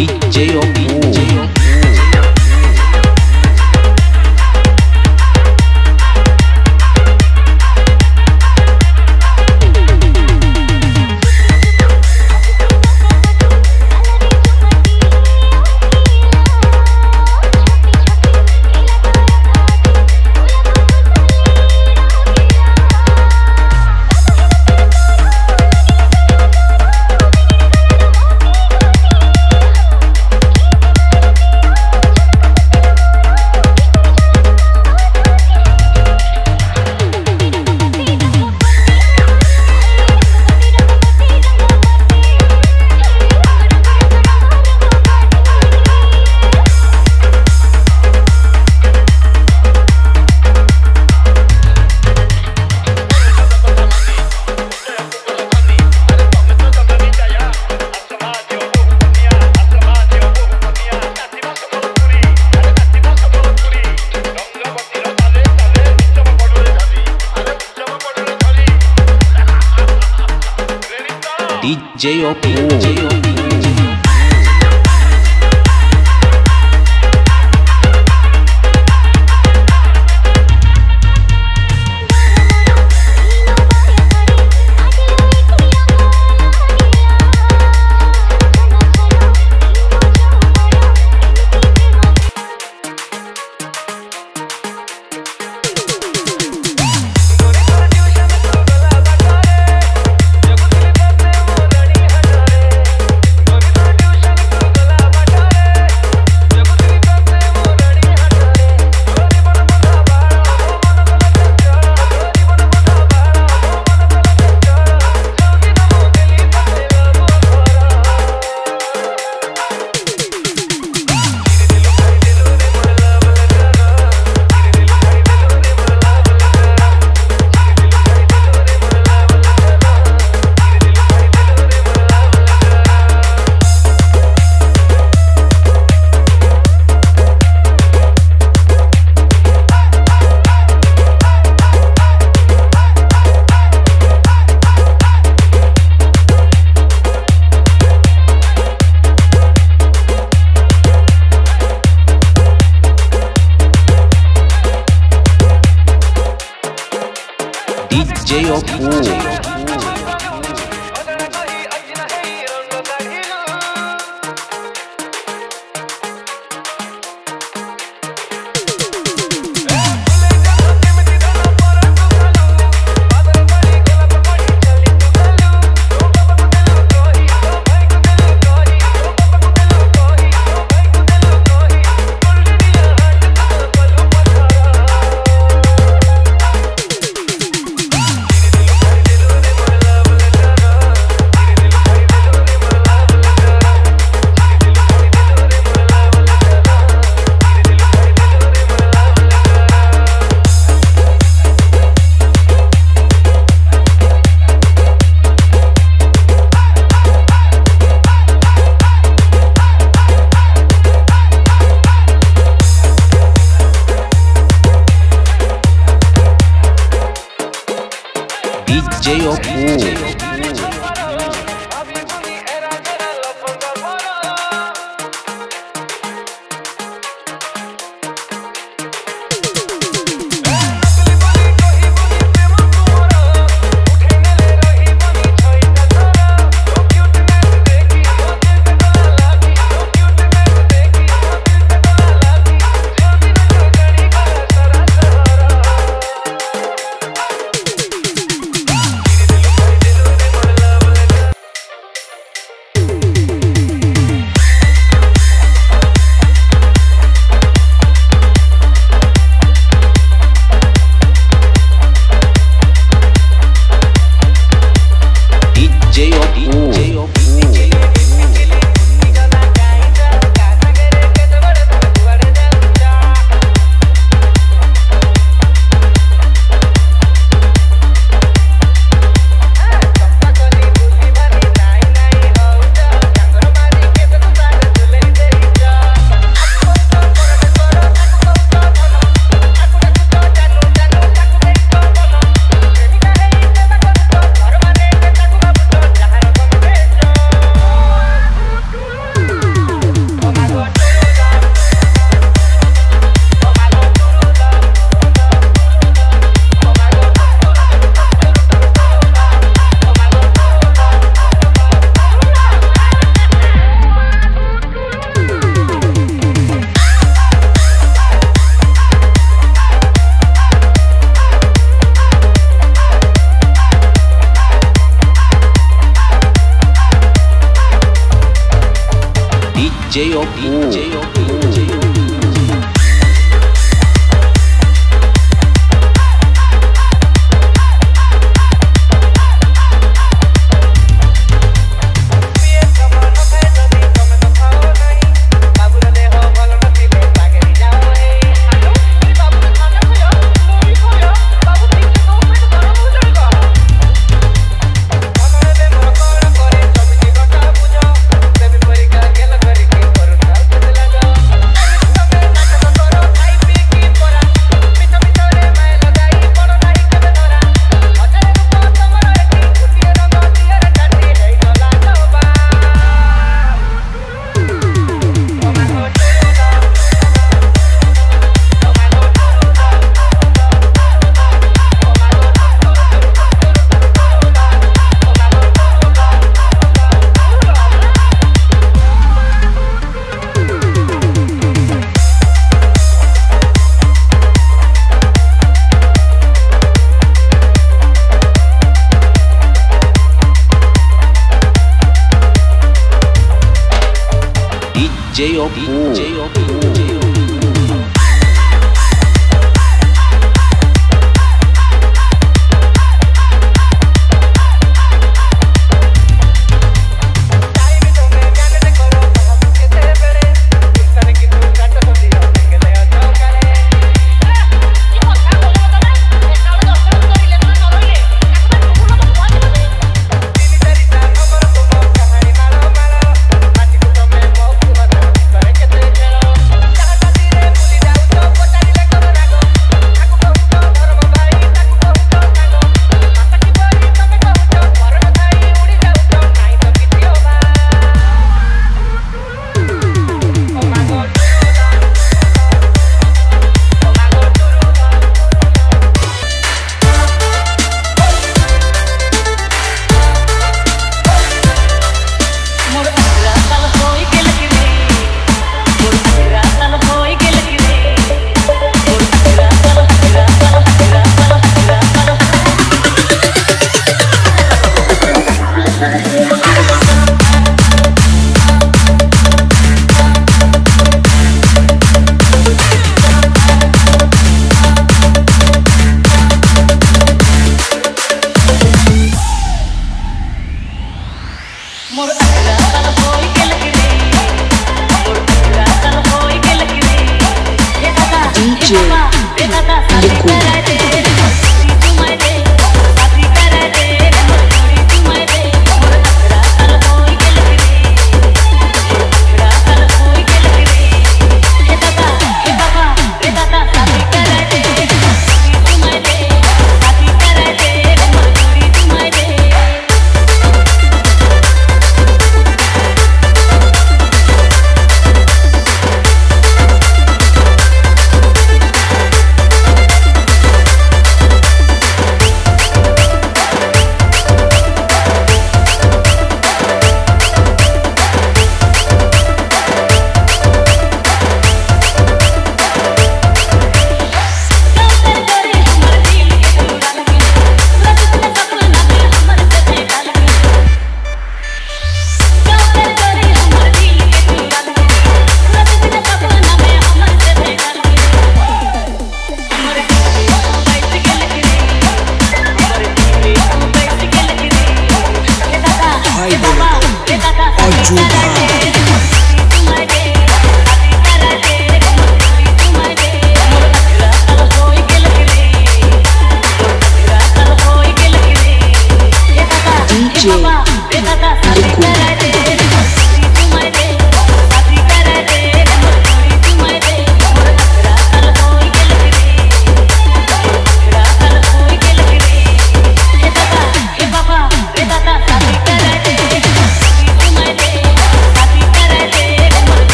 DJ 哦。DJ 哦 DJ DJ DJ DJ. DJ.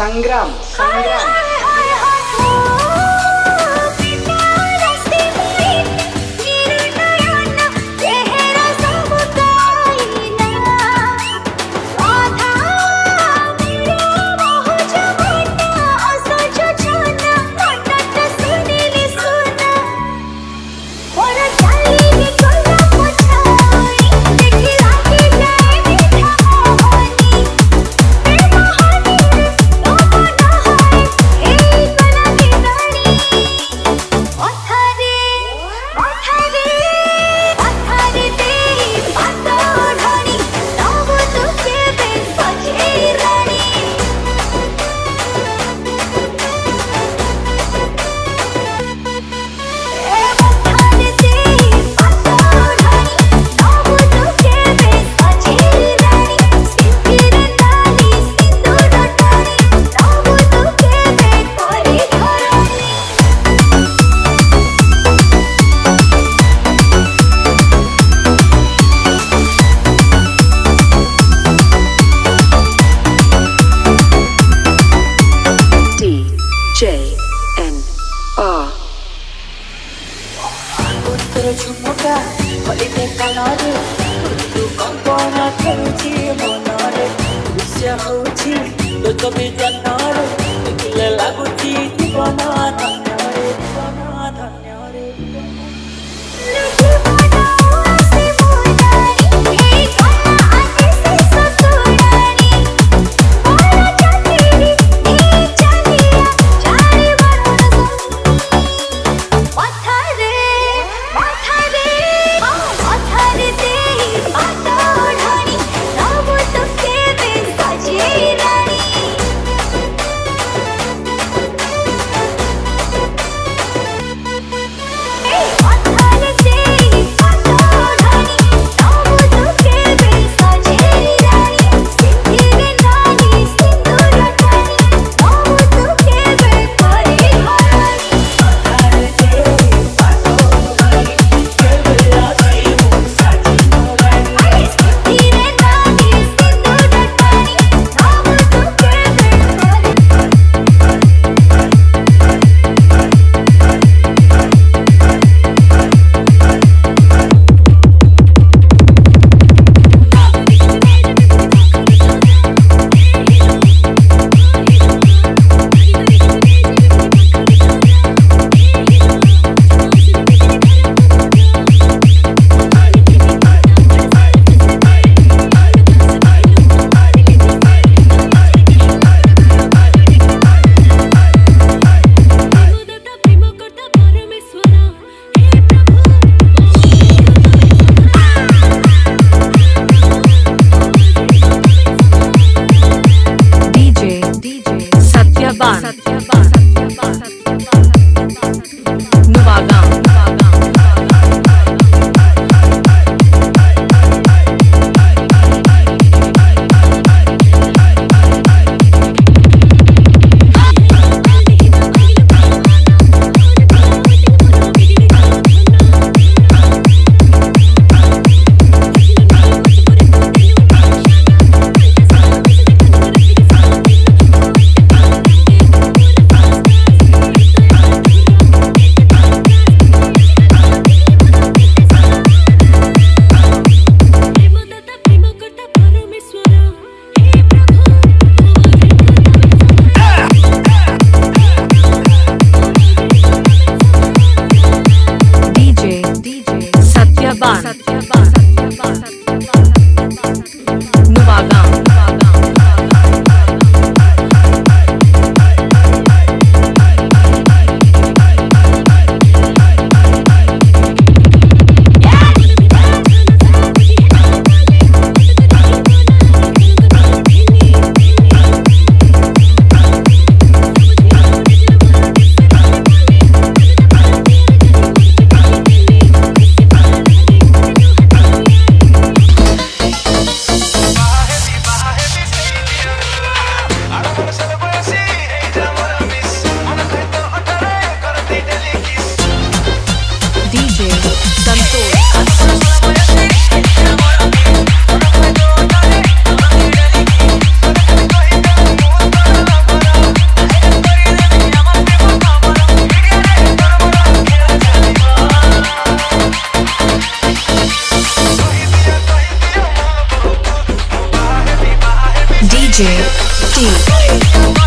Sangram. Sangram DJ D.